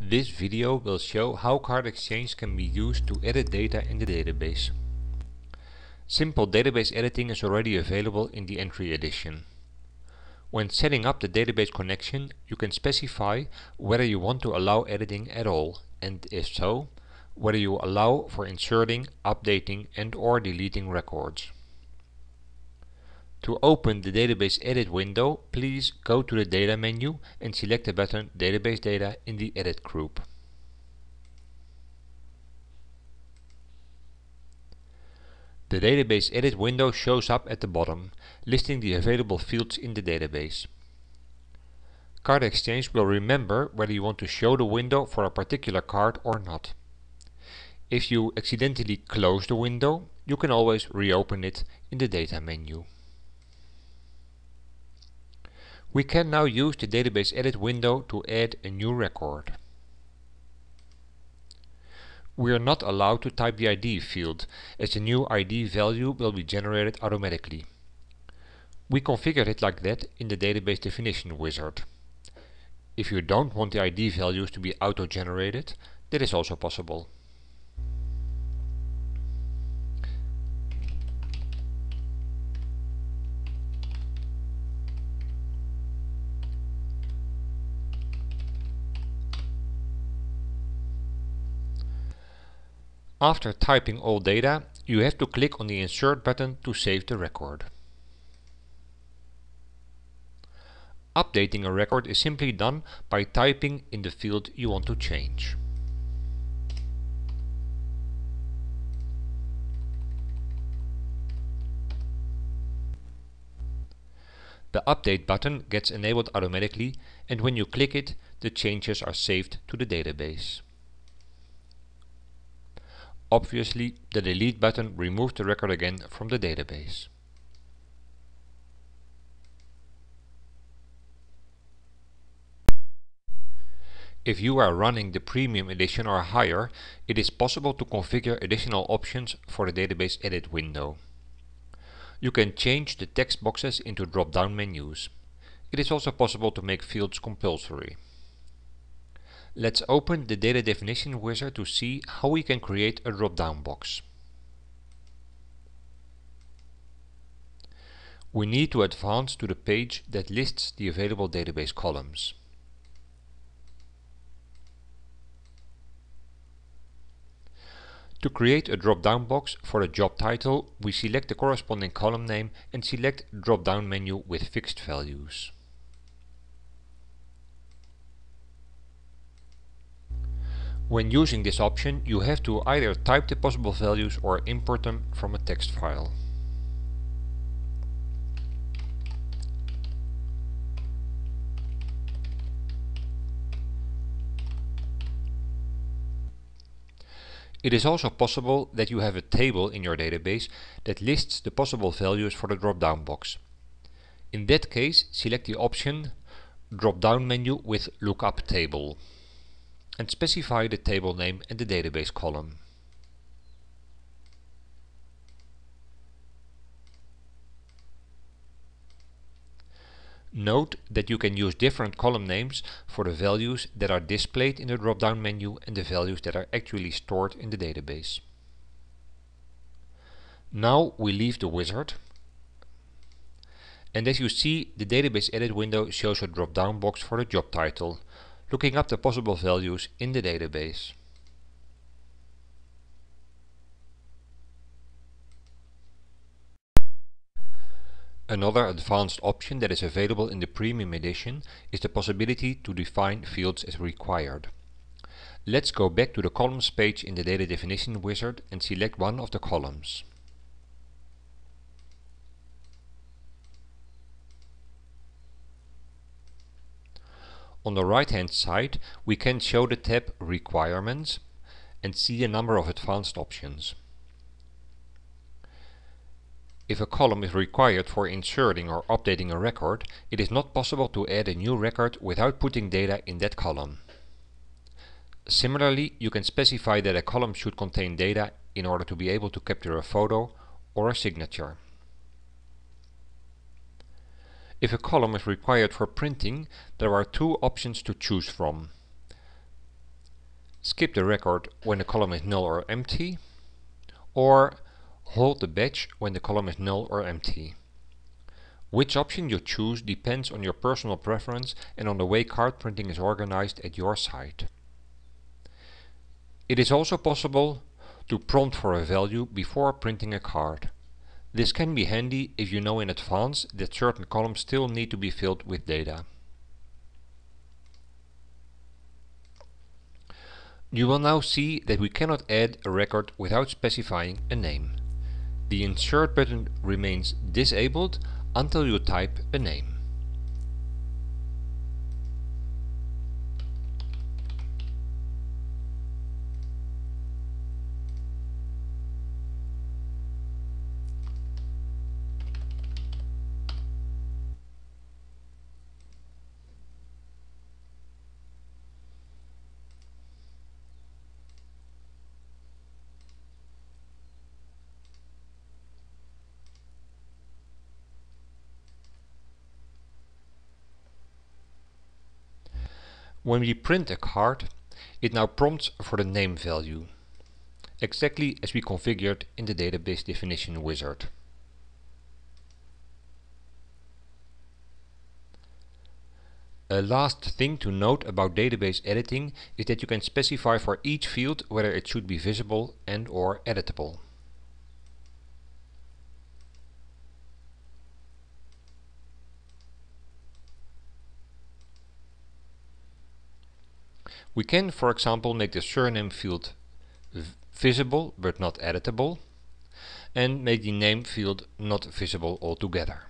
This video will show how CardExchange can be used to edit data in the database. Simple database editing is already available in the Entry edition. When setting up the database connection, you can specify whether you want to allow editing at all, and if so, whether you allow for inserting, updating and or deleting records. To open the Database Edit window, please go to the Data menu and select the button Database Data in the Edit group. The Database Edit window shows up at the bottom, listing the available fields in the database. CardExchange will remember whether you want to show the window for a particular card or not. If you accidentally close the window, you can always reopen it in the Data menu. We can now use the Database Edit window to add a new record. We are not allowed to type the ID field, as the new ID value will be generated automatically. We configured it like that in the Database Definition wizard. If you don't want the ID values to be auto-generated, that is also possible. After typing all data, you have to click on the Insert button to save the record. Updating a record is simply done by typing in the field you want to change. The Update button gets enabled automatically and when you click it, the changes are saved to the database. Obviously, the delete button removes the record again from the database. If you are running the premium edition or higher, it is possible to configure additional options for the database edit window. You can change the text boxes into drop-down menus. It is also possible to make fields compulsory. Let's open the data definition wizard to see how we can create a drop-down box. We need to advance to the page that lists the available database columns. To create a drop-down box for a job title, we select the corresponding column name and select drop-down menu with fixed values. When using this option you have to either type the possible values or import them from a text file. It is also possible that you have a table in your database that lists the possible values for the drop-down box. In that case, select the option drop-down menu with Lookup Table and specify the table name and the database column. Note that you can use different column names for the values that are displayed in the drop-down menu and the values that are actually stored in the database. Now we leave the wizard and as you see the database edit window shows a drop-down box for the job title looking up the possible values in the database. Another advanced option that is available in the Premium edition is the possibility to define fields as required. Let's go back to the columns page in the data definition wizard and select one of the columns. On the right hand side we can show the tab Requirements and see a number of advanced options. If a column is required for inserting or updating a record, it is not possible to add a new record without putting data in that column. Similarly, you can specify that a column should contain data in order to be able to capture a photo or a signature. If a column is required for printing, there are two options to choose from. skip the record when the column is null or empty, or hold the badge when the column is null or empty. Which option you choose depends on your personal preference and on the way card printing is organized at your site. It is also possible to prompt for a value before printing a card. This can be handy if you know in advance that certain columns still need to be filled with data. You will now see that we cannot add a record without specifying a name. The insert button remains disabled until you type a name. When we print a card, it now prompts for the name value, exactly as we configured in the database definition wizard. A last thing to note about database editing is that you can specify for each field whether it should be visible and or editable. We can, for example, make the surname field visible but not editable and make the name field not visible altogether.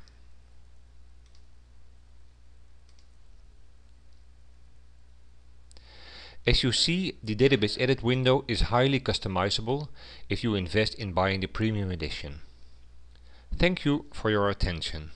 As you see, the database edit window is highly customizable if you invest in buying the premium edition. Thank you for your attention.